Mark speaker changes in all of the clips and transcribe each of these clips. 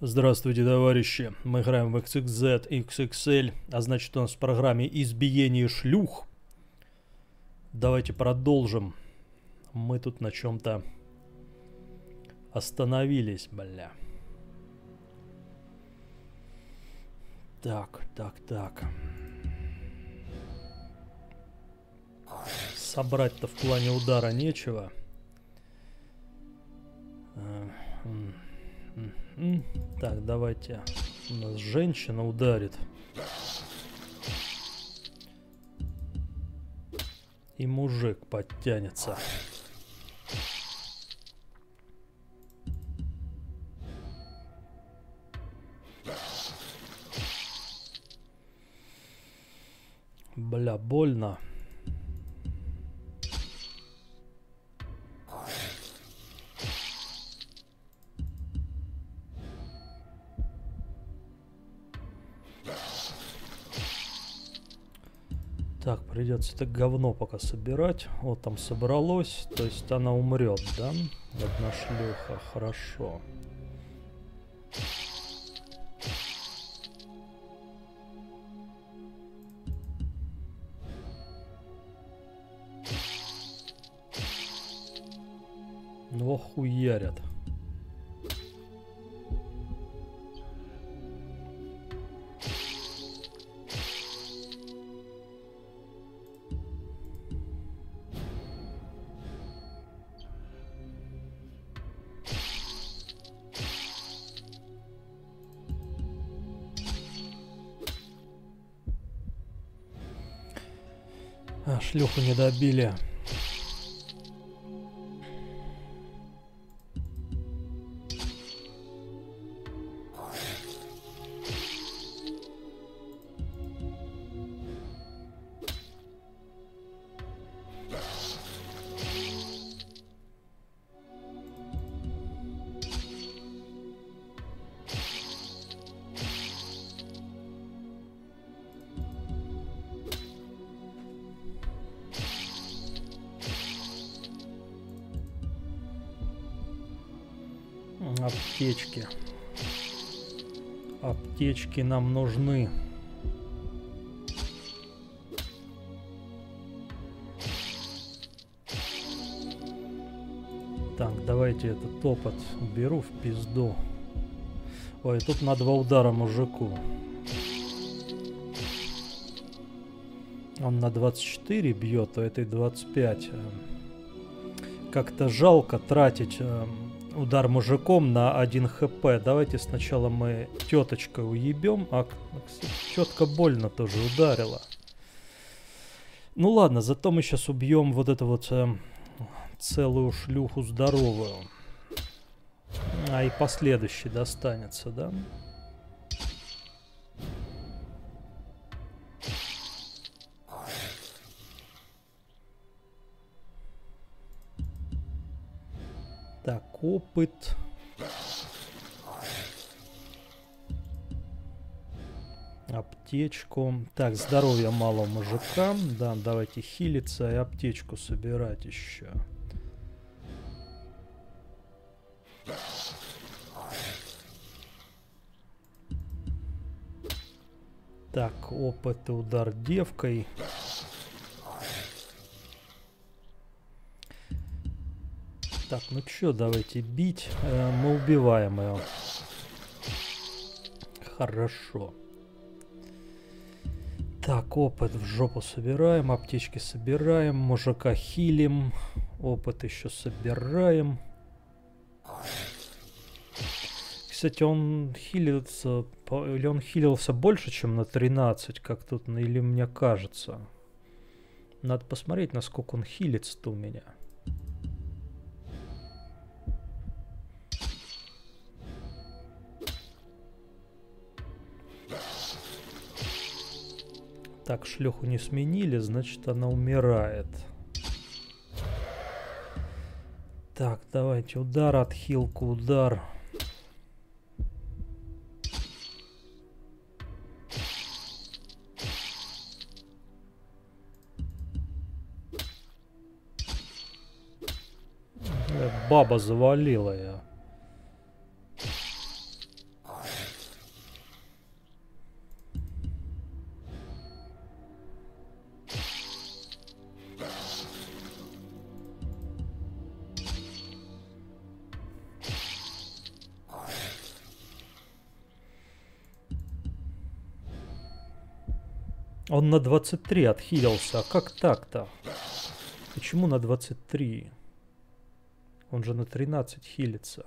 Speaker 1: Здравствуйте, товарищи. Мы играем в XXZ XXL, а значит у нас в программе избиение шлюх. Давайте продолжим. Мы тут на чем-то остановились, бля. Так, так, так. Собрать-то в плане удара нечего. А, так, давайте. У нас женщина ударит. И мужик подтянется. Бля, больно. Придется это говно пока собирать. Вот там собралось. То есть она умрет, да? Одна шлюха. Хорошо. Ну, охуярят. Не добили. Аптечки. Аптечки нам нужны. Так, давайте этот опыт беру в пизду. Ой, тут на два удара мужику. Он на 24 бьет, а этой 25. Как-то жалко тратить эм, удар мужиком на 1 хп. Давайте сначала мы теточкой уебем. А, четко больно тоже ударила. Ну ладно, зато мы сейчас убьем вот эту вот э, целую шлюху здоровую. А и последующий достанется, да? Так, опыт. Аптечку. Так, здоровья мало мужика. Да, давайте хилиться и аптечку собирать еще. Так, опыт и удар девкой. Так, ну чё, давайте бить. Э, мы убиваем ее. Хорошо. Так, опыт в жопу собираем, аптечки собираем, мужика хилим, опыт еще собираем. Кстати, он хилится, или он хилился больше, чем на 13, как тут, или мне кажется. Надо посмотреть, насколько он хилится-то у меня. Так, шлюху не сменили, значит она умирает. Так, давайте удар, отхилку, удар. Баба завалила я. Он на 23 отхилился. А как так-то? Почему на 23? Он же на 13 хилится.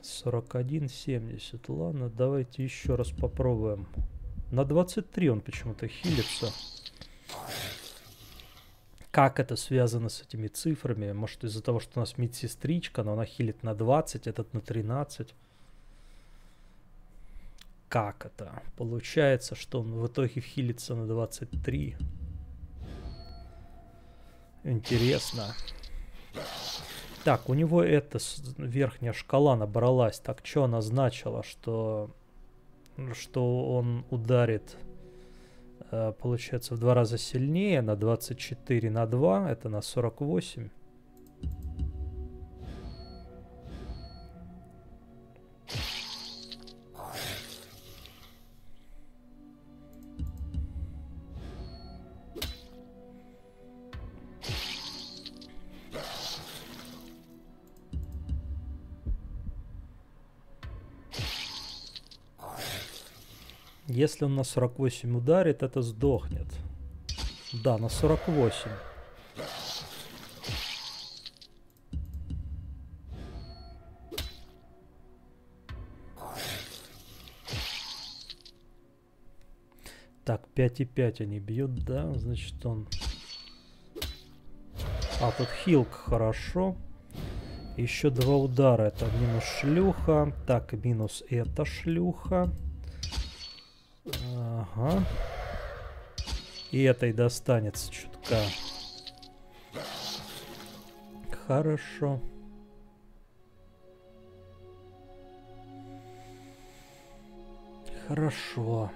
Speaker 1: Сорок один семьдесят. Ладно, давайте еще раз попробуем. На 23 он почему-то хилится. Как это связано с этими цифрами? Может из-за того, что у нас медсестричка, но она хилит на 20, этот на 13. Как это? Получается, что он в итоге хилится на 23. Интересно. Так, у него эта верхняя шкала набралась. Так, что она значила? Что, что он ударит получается в два раза сильнее, на 24 на 2, это на 48. Если он на 48 ударит, это сдохнет. Да, на 48. Так, 5,5 они бьют, да? Значит, он... А, тут хилк, хорошо. Еще два удара. Это минус шлюха. Так, минус эта шлюха. Ага. И этой достанется чутка. Хорошо. Хорошо.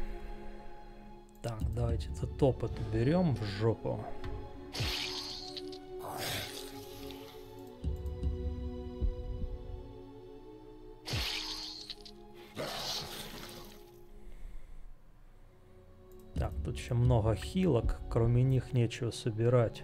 Speaker 1: Так, давайте этот опыт уберем в жопу. Еще много хилок, кроме них нечего собирать.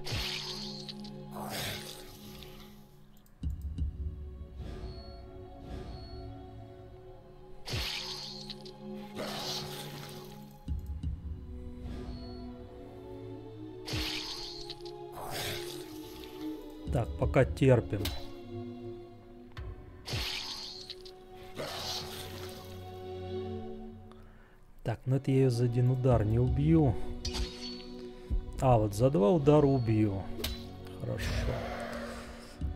Speaker 1: Так, пока терпим. Но это я ее за один удар не убью. А, вот за два удара убью. Хорошо.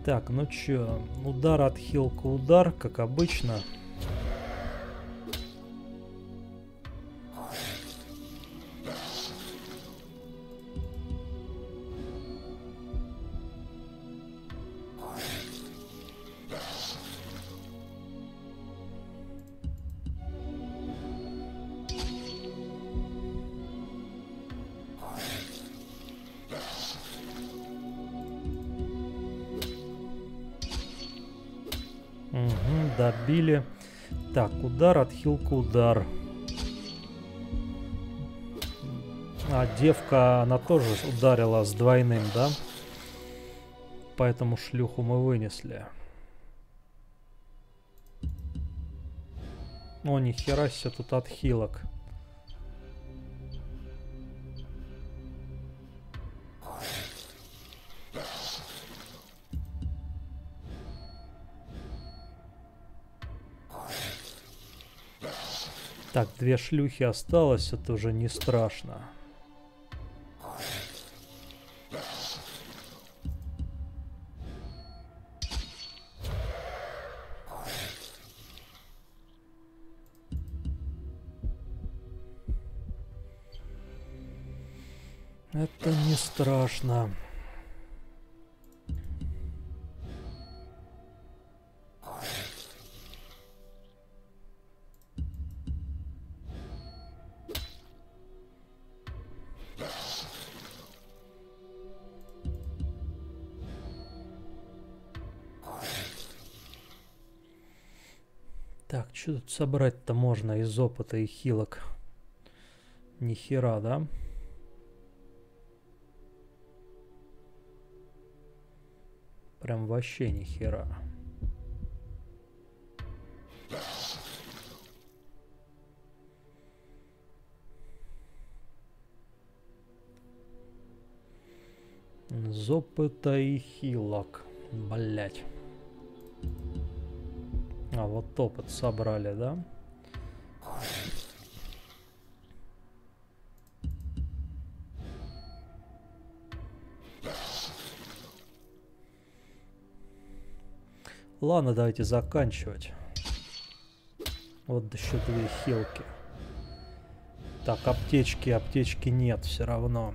Speaker 1: Так, ну чё, удар от хилка удар, как обычно. Добили. Так, удар, отхилка, удар. А, девка, она тоже ударила с двойным, да? Поэтому шлюху мы вынесли. О, нихера себе тут отхилок. Так, две шлюхи осталось, это уже не страшно. Это не страшно. Тут собрать-то можно из опыта и хилок? Нихера, да? Прям вообще нихера. Зопыта и хилок. Блять. А, вот опыт собрали, да? Ладно, давайте заканчивать. Вот еще две хилки. Так, аптечки, аптечки нет все равно.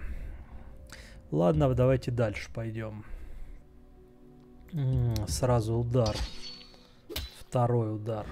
Speaker 1: Ладно, давайте дальше пойдем. Сразу удар. Второй удар.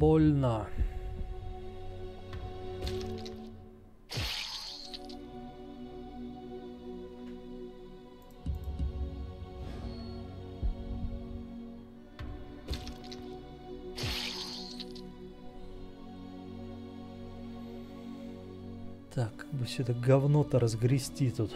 Speaker 1: Больно. Так, как бы все это говно-то разгрести тут.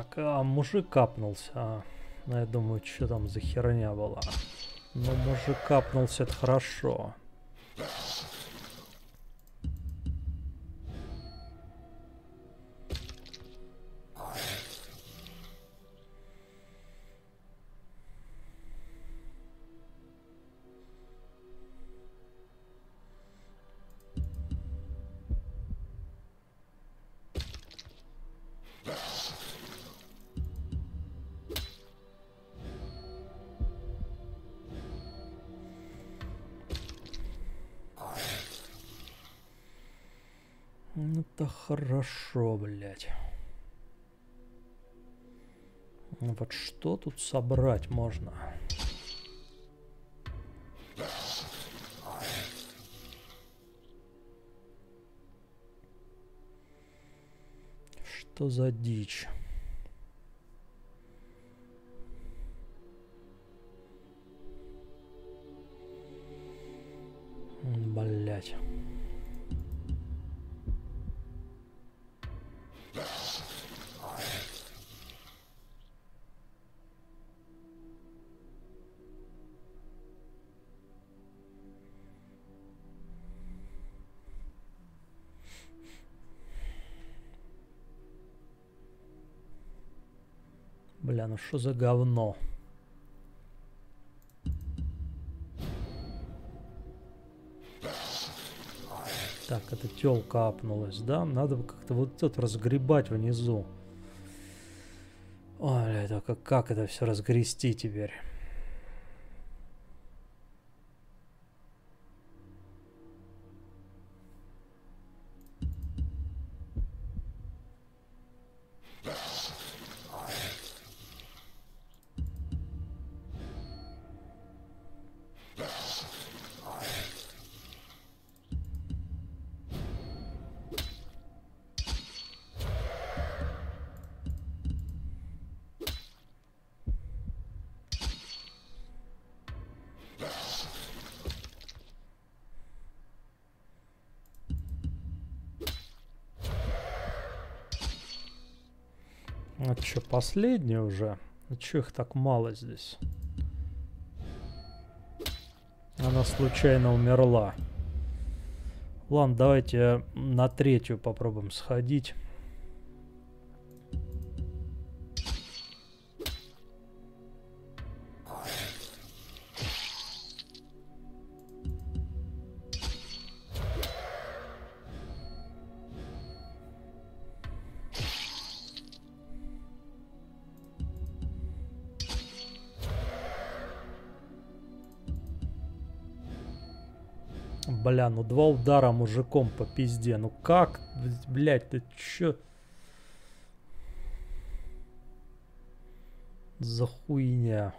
Speaker 1: Так, а мужик капнулся. А, ну, я думаю, что там за херня была. Ну, мужик капнулся, это хорошо. Это хорошо, блядь. Вот что тут собрать можно? Что за дичь? Что за говно? Так, эта телка апнулась, да? Надо как-то вот тут разгребать внизу. Ой, это как, как это все разгрести теперь? Это что, последнее уже? А чё их так мало здесь? Она случайно умерла. Ладно, давайте на третью попробуем сходить. Бля, ну два удара мужиком по пизде. Ну как, блядь, ты чё? За хуйня.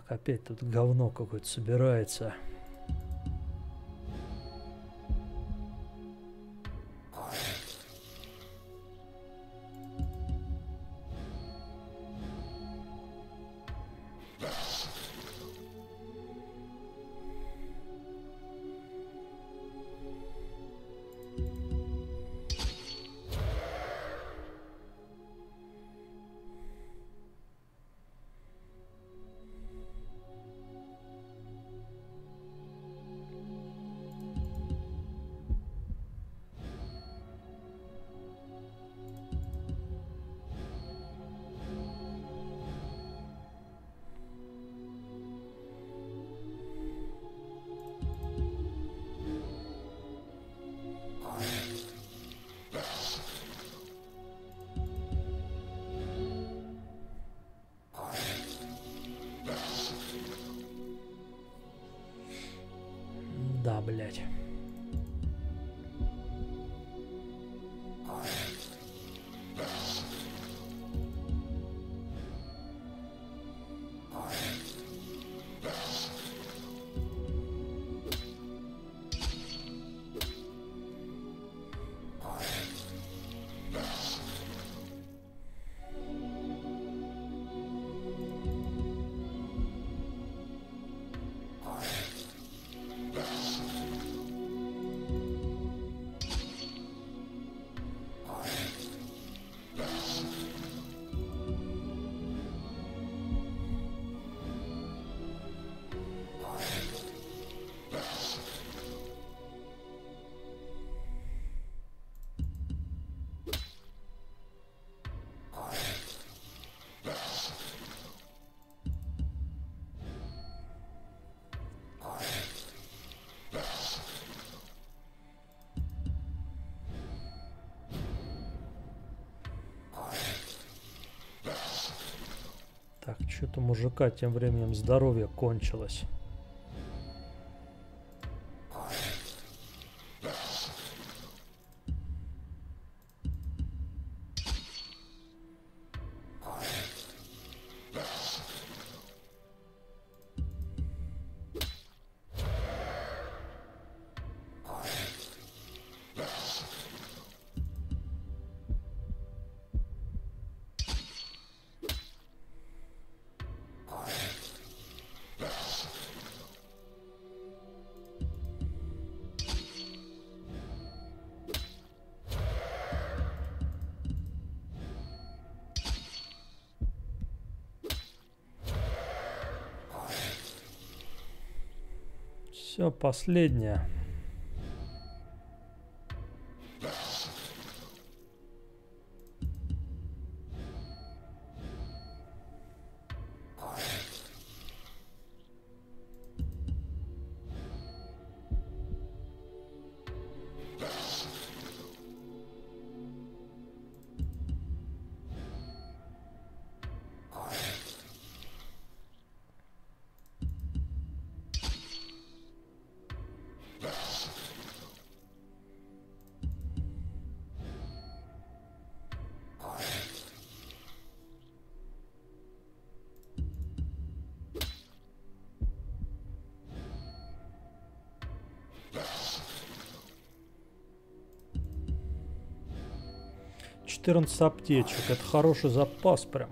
Speaker 1: Так, опять тут говно какое-то собирается. Так, что-то мужика тем временем здоровье кончилось. Все, последнее. Четырнадцать аптечек. Это хороший запас прям.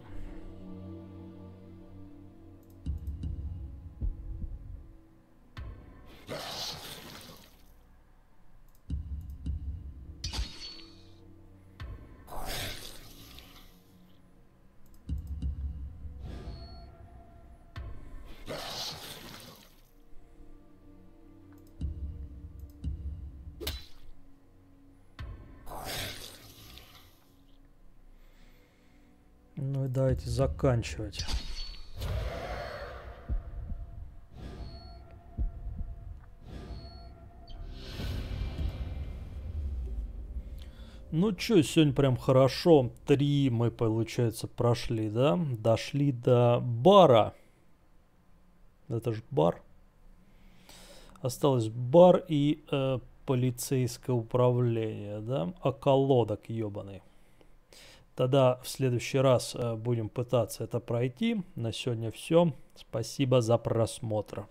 Speaker 1: Давайте заканчивать. Ну чё, сегодня прям хорошо. Три мы, получается, прошли, да? Дошли до бара. Это же бар. Осталось бар и э, полицейское управление, да? Околодок ебаный. Тогда в следующий раз э, будем пытаться это пройти. На сегодня все. Спасибо за просмотр.